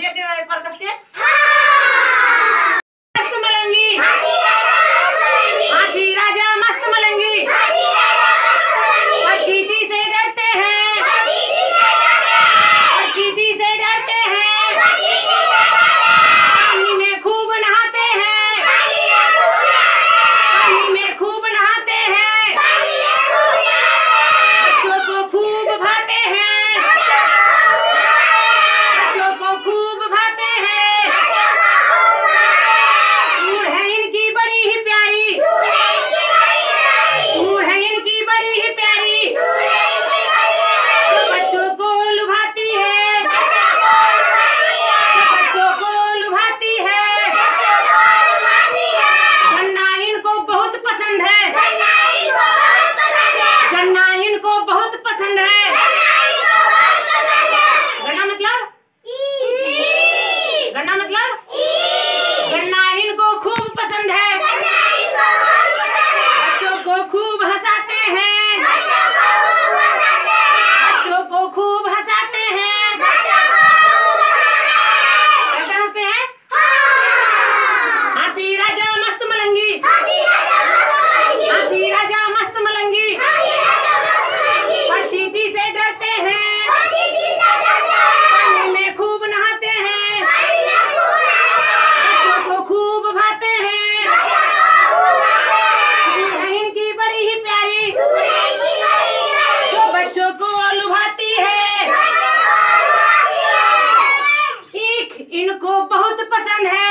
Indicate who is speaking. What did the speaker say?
Speaker 1: ¿Así que marcas qué? पसंद है